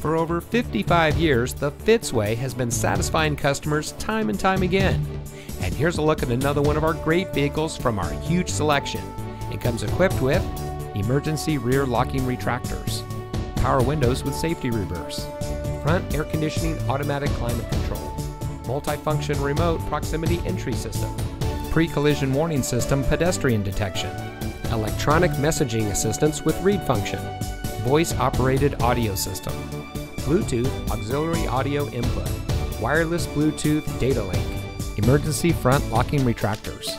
For over 55 years, the Fitzway has been satisfying customers time and time again. And here's a look at another one of our great vehicles from our huge selection. It comes equipped with emergency rear locking retractors, power windows with safety reverse, front air conditioning automatic climate control, multifunction remote proximity entry system, pre-collision warning system pedestrian detection, electronic messaging assistance with read function, voice operated audio system, Bluetooth auxiliary audio input, wireless Bluetooth data link, emergency front locking retractors,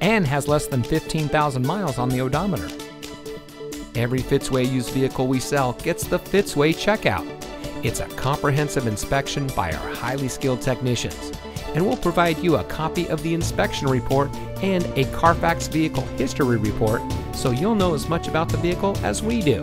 and has less than 15,000 miles on the odometer. Every Fitzway used vehicle we sell gets the Fitzway checkout. It's a comprehensive inspection by our highly skilled technicians, and we'll provide you a copy of the inspection report and a Carfax vehicle history report so you'll know as much about the vehicle as we do.